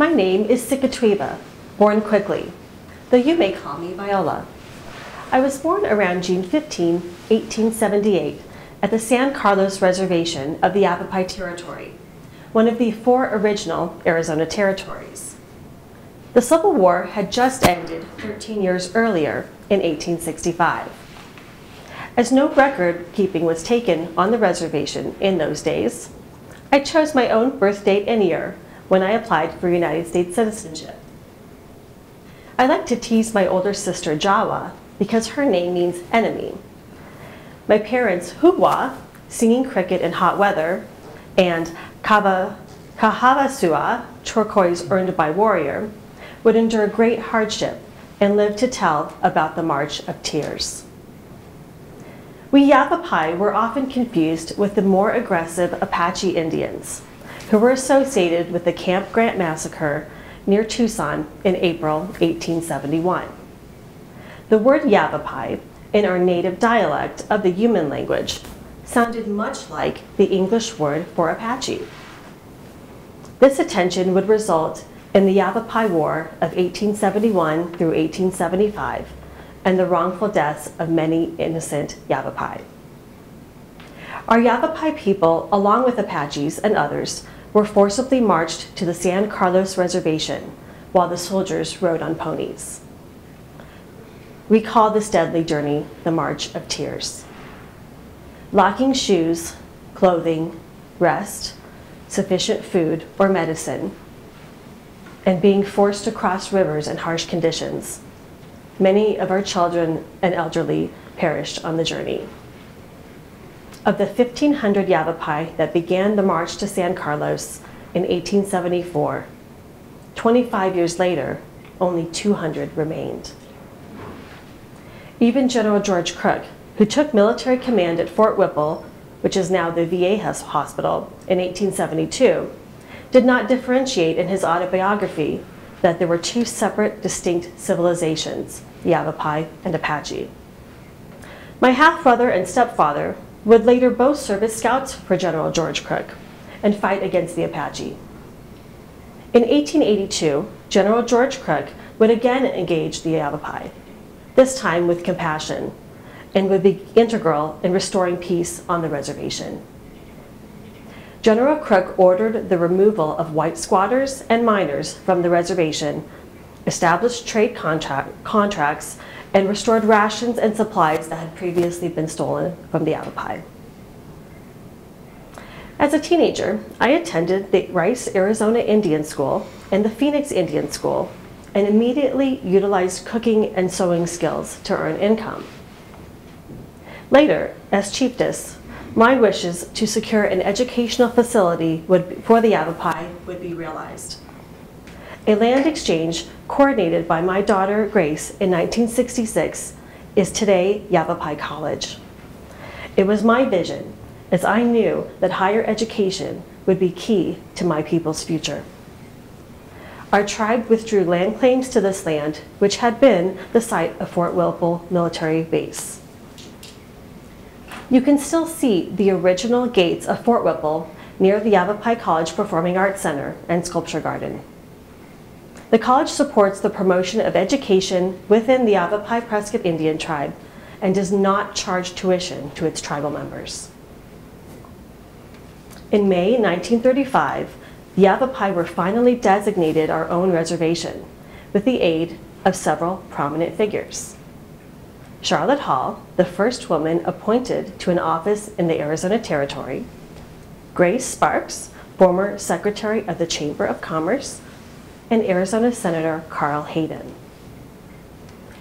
My name is Sikatwiba, born quickly, though you may call me Viola. I was born around June 15, 1878, at the San Carlos Reservation of the Yavapai Territory, one of the four original Arizona territories. The Civil War had just ended 13 years earlier in 1865. As no record keeping was taken on the reservation in those days, I chose my own birth date and year when I applied for United States citizenship. I like to tease my older sister Jawa because her name means enemy. My parents Hugwa, singing cricket in hot weather, and Kava, Kahavasua, turquoise earned by warrior, would endure great hardship and live to tell about the March of Tears. We Yavapai were often confused with the more aggressive Apache Indians, who were associated with the Camp Grant massacre near Tucson in April 1871. The word Yavapai, in our native dialect of the Yuman language, sounded much like the English word for Apache. This attention would result in the Yavapai War of 1871 through 1875 and the wrongful deaths of many innocent Yavapai. Our Yavapai people, along with Apaches and others, were forcibly marched to the San Carlos Reservation while the soldiers rode on ponies. We call this deadly journey the March of Tears. Lacking shoes, clothing, rest, sufficient food or medicine, and being forced to cross rivers in harsh conditions, many of our children and elderly perished on the journey. Of the 1,500 Yavapai that began the march to San Carlos in 1874, 25 years later, only 200 remained. Even General George Crook, who took military command at Fort Whipple, which is now the VA hospital, in 1872, did not differentiate in his autobiography that there were two separate, distinct civilizations, Yavapai and Apache. My half-brother and stepfather would later both serve as scouts for General George Crook and fight against the Apache. In 1882, General George Crook would again engage the Yavapai, this time with compassion, and would be integral in restoring peace on the reservation. General Crook ordered the removal of white squatters and miners from the reservation, established trade contract, contracts, and restored rations and supplies that had previously been stolen from the Yavapai. As a teenager, I attended the Rice, Arizona Indian School and the Phoenix Indian School and immediately utilized cooking and sewing skills to earn income. Later, as chiefess, my wishes to secure an educational facility would, for the Yavapai would be realized. A land exchange coordinated by my daughter Grace in 1966 is today Yavapai College. It was my vision as I knew that higher education would be key to my people's future. Our tribe withdrew land claims to this land, which had been the site of Fort Whipple Military Base. You can still see the original gates of Fort Whipple near the Yavapai College Performing Arts Center and Sculpture Garden. The college supports the promotion of education within the Yavapai Prescott Indian tribe and does not charge tuition to its tribal members. In May 1935, the Yavapai were finally designated our own reservation with the aid of several prominent figures. Sharlot Hall, the first woman appointed to an office in the Arizona Territory, Grace Sparks, former Secretary of the Chamber of Commerce, and Arizona Senator Carl Hayden.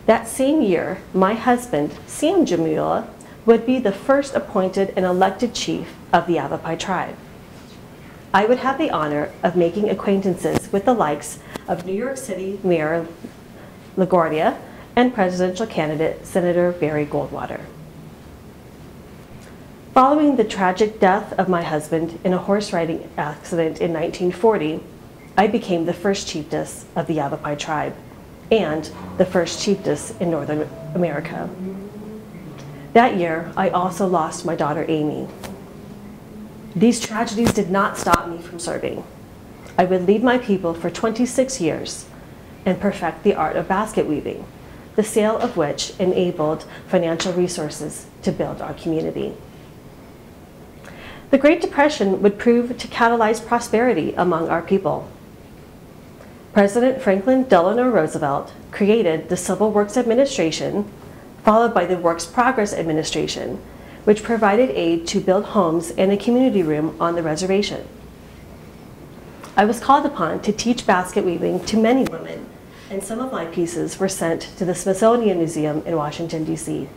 That same year, my husband, Sam Jimulla, would be the first appointed and elected chief of the Yavapai tribe. I would have the honor of making acquaintances with the likes of New York City Mayor LaGuardia and presidential candidate Senator Barry Goldwater. Following the tragic death of my husband in a horse riding accident in 1940, I became the first chiefess of the Yavapai tribe and the first chiefess in Northern America. That year, I also lost my daughter Amy. These tragedies did not stop me from serving. I would lead my people for 26 years and perfect the art of basket weaving, the sale of which enabled financial resources to build our community. The Great Depression would prove to catalyze prosperity among our people. President Franklin Delano Roosevelt created the Civil Works Administration, followed by the Works Progress Administration, which provided aid to build homes and a community room on the reservation. I was called upon to teach basket weaving to many women, and some of my pieces were sent to the Smithsonian Museum in Washington, D.C.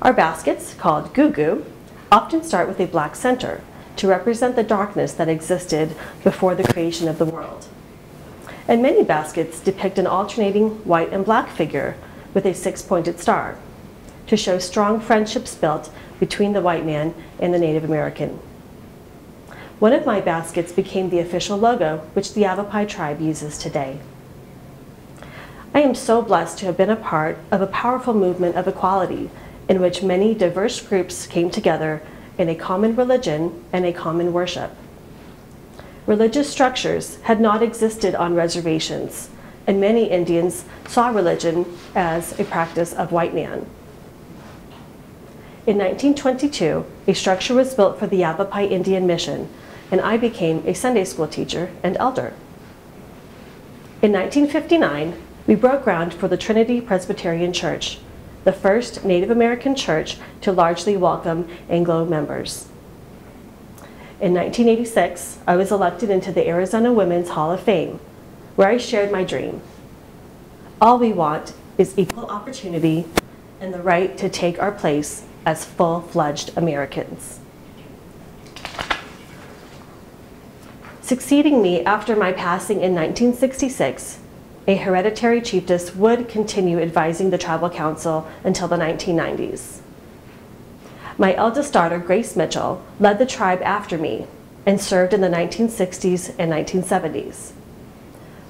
Our baskets, called gugu, often start with a black center to represent the darkness that existed before the creation of the world. And many baskets depict an alternating white and black figure with a six-pointed star to show strong friendships built between the white man and the Native American. One of my baskets became the official logo, which the Yavapai tribe uses today. I am so blessed to have been a part of a powerful movement of equality in which many diverse groups came together in a common religion and a common worship. Religious structures had not existed on reservations, and many Indians saw religion as a practice of white man. In 1922, a structure was built for the Yavapai Indian Mission, and I became a Sunday school teacher and elder. In 1959, we broke ground for the Trinity Presbyterian Church, the first Native American church to largely welcome Anglo members. In 1986, I was elected into the Arizona Women's Hall of Fame, where I shared my dream. All we want is equal opportunity and the right to take our place as full-fledged Americans. Succeeding me after my passing in 1966, a hereditary chiefess would continue advising the tribal council until the 1990s. My eldest daughter, Grace Mitchell, led the tribe after me and served in the 1960s and 1970s.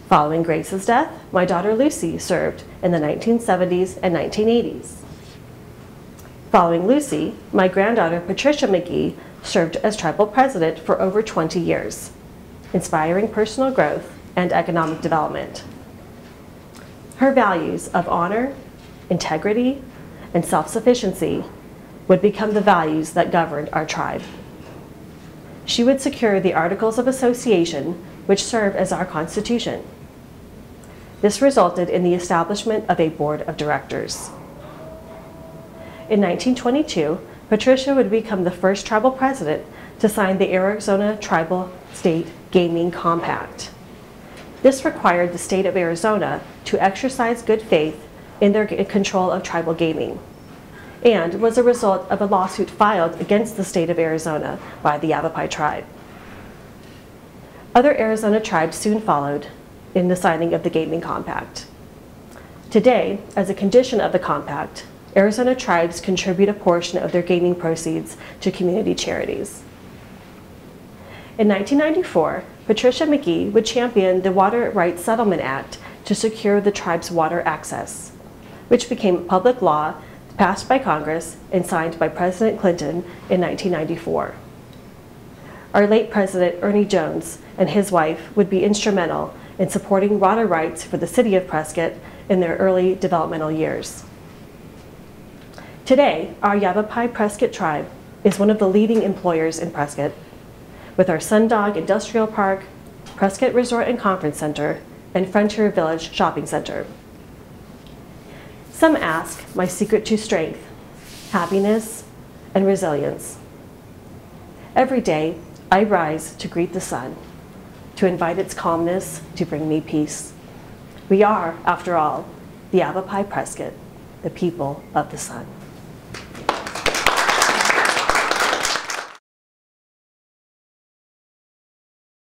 Following Grace's death, my daughter Lucy served in the 1970s and 1980s. Following Lucy, my granddaughter Patricia McGee served as tribal president for over 20 years, inspiring personal growth and economic development. Her values of honor, integrity, and self-sufficiency would become the values that governed our tribe. She would secure the Articles of Association, which serve as our Constitution. This resulted in the establishment of a board of directors. In 1922, Patricia would become the first tribal president to sign the Arizona Tribal State Gaming Compact. This required the state of Arizona to exercise good faith in their control of tribal gaming and was a result of a lawsuit filed against the state of Arizona by the Yavapai tribe. Other Arizona tribes soon followed in the signing of the Gaming Compact. Today, as a condition of the compact, Arizona tribes contribute a portion of their gaming proceeds to community charities. In 1994, Patricia McGee would champion the Water Rights Settlement Act to secure the tribe's water access, which became public law passed by Congress and signed by President Clinton in 1994. Our late President Ernie Jones and his wife would be instrumental in supporting water rights for the city of Prescott in their early developmental years. Today, our Yavapai Prescott tribe is one of the leading employers in Prescott, with our Sundog Industrial Park, Prescott Resort and Conference Center, and Frontier Village Shopping Center. Some ask my secret to strength, happiness, and resilience. Every day, I rise to greet the sun, to invite its calmness to bring me peace. We are, after all, the Yavapai Prescott, the people of the sun.